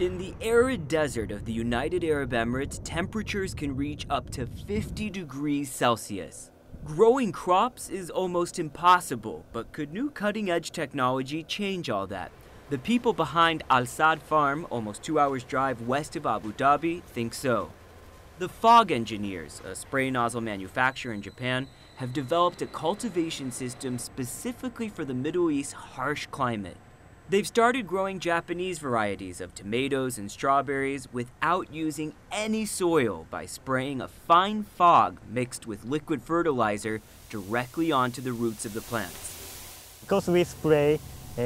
In the arid desert of the United Arab Emirates, temperatures can reach up to 50 degrees Celsius. Growing crops is almost impossible, but could new cutting edge technology change all that? The people behind Al Saad Farm, almost two hours' drive west of Abu Dhabi, think so. The Fog Engineers, a spray nozzle manufacturer in Japan, have developed a cultivation system specifically for the Middle East's harsh climate. They've started growing Japanese varieties of tomatoes and strawberries without using any soil by spraying a fine fog mixed with liquid fertilizer directly onto the roots of the plants. Because we spray uh,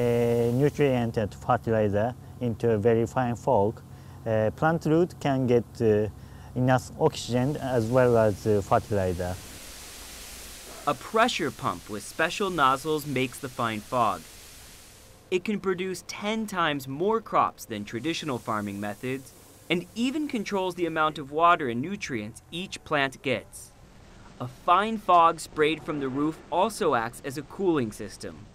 nutrient and fertilizer into a very fine fog, uh, plant root can get uh, enough oxygen as well as uh, fertilizer. A pressure pump with special nozzles makes the fine fog. It can produce 10 times more crops than traditional farming methods and even controls the amount of water and nutrients each plant gets. A fine fog sprayed from the roof also acts as a cooling system.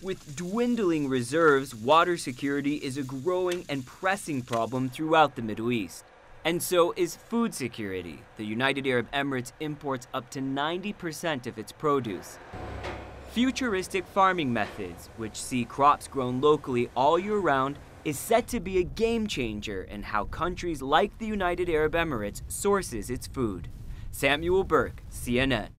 With dwindling reserves, water security is a growing and pressing problem throughout the Middle East. And so is food security. The United Arab Emirates imports up to 90% of its produce. Futuristic farming methods, which see crops grown locally all year round, is set to be a game changer in how countries like the United Arab Emirates sources its food. Samuel Burke, CNN.